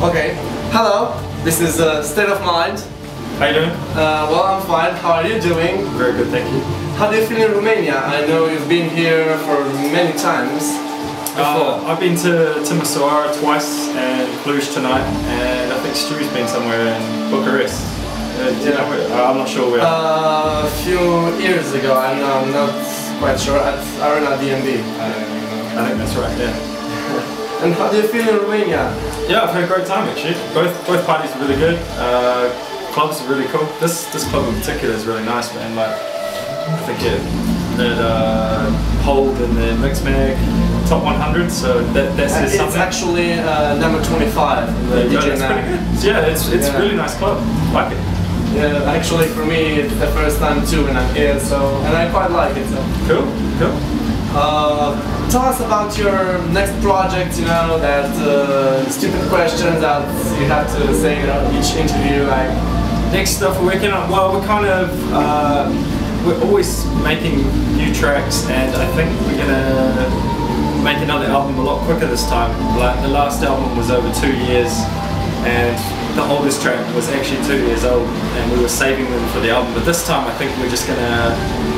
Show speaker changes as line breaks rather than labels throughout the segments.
Okay. Hello. This is uh, State of Mind.
How you doing?
Uh, well, I'm fine. How are you doing?
Very good, thank you.
How do you feel in Romania? I know you've been here for many times before.
Uh, I've been to Timisoara twice and Cluj tonight, and I think Stu's been somewhere in Bucharest. Uh, do you know where? Uh, I'm not sure where.
Uh, a few years ago, I'm, I'm not quite sure, at Arena DMB.
I think that's right. Yeah.
And how do you feel in Romania?
Yeah, I've had a great time actually. Both both parties are really good. Uh, clubs are really cool. This this club in particular is really nice, man. Like I think it it uh, hold in the Mixmag top 100, so that that says
it's
something.
actually uh, number 25 in the
Yeah,
DJ
it's
Mag.
Yeah, it's it's
Yeah.
a really nice club. Like it.
Yeah, actually for me it's the first time too when I'm here, so and I quite like it. So.
Cool, cool.
Tell us about your next project. You know that uh, stupid questions that you have to say in each interview. Like,
Next stuff we're working on, well, we're kind of, uh, we're always making new tracks and I think we're gonna make another album a lot quicker this time. Like the last album was over two years and the oldest track was actually two years old and we were saving them for the album. But this time I think we're just gonna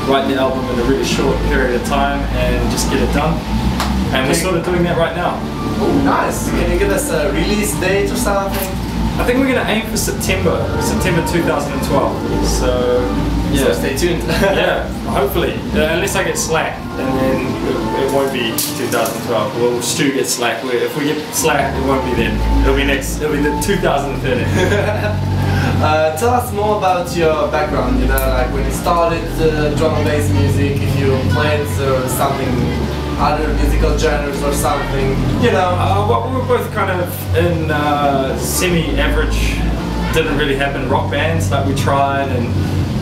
write the album in a really short period of time and just get it done. And we're sort of doing that right now.
oh, nice. Can you give us a release date or something?
I think we're gonna aim for September, September 2012. So, yeah.
So stay tuned.
yeah, hopefully. Uh, unless I get slack, and then it, it won't be 2012. Well, Stu gets slack. If we get slack, it won't be then. It'll be next. It'll be the 2013.
Uh, tell us more about your background. You know, like when you started uh, drum and bass music, if you played uh, something, other musical genres or something. You know.
uh, well, we were both kind of in uh, semi-average. Didn't really happen rock bands. Like we tried and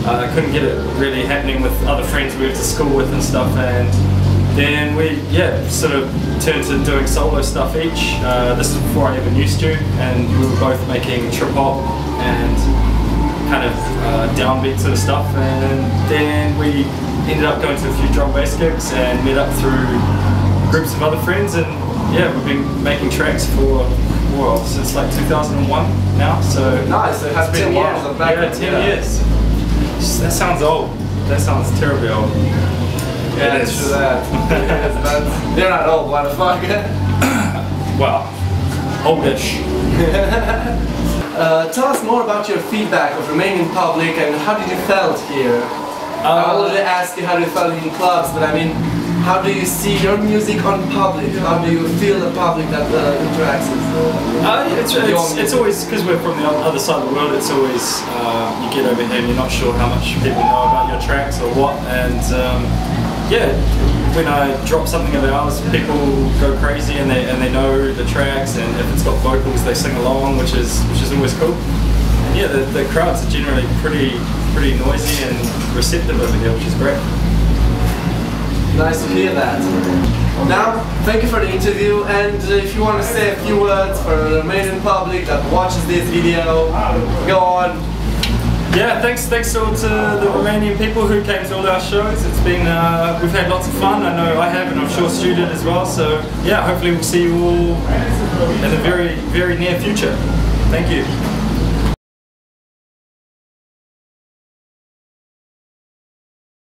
uh, couldn't get it really happening with other friends we went to school with and stuff. And then we, yeah, sort of turned to doing solo stuff each. Uh, this is before I ever knew Stu, and we were both making trip hop and kind of uh, downbeat sort of stuff. And then we ended up going to a few drum bass gigs and met up through groups of other friends. And yeah, we've been making tracks for well since like 2001 now. So
Nice. So it has
it's
been
been a
10
while.
years.
Yeah, 10 years. That sounds old. That sounds terribly old.
Yeah,
It
it's
is.
true that. It is, but they're not old, what the fuck.
Well, oldish.
Uh, tell us more about your feedback of Romanian public and how did you felt here? I
Uh,
already asked you how you felt in clubs, but I mean, how do you see your music on public? How do you feel the public that uh, interacts with uh,
Uh, it's, it's, it's always because we're from the other side of the world. It's always uh, you get over here and you're not sure how much people know about your tracks or what. And um, yeah, when I drop something of ours, people go crazy and they and they know the tracks. And if it's got vocals, they sing along, which is which is always cool. And yeah, the, the crowds are generally pretty pretty noisy and receptive over here, which is great.
Nice to hear that. Now, thank you for the interview, and if you want to say a few words for the Romanian public that watches this video, go on.
Yeah, thanks thanks all to the Romanian people who came to all our shows. It's been uh, we've had lots of fun. I know I have, and I'm sure Stu did as well. So yeah, hopefully we'll see you all in the very very near future. Thank you.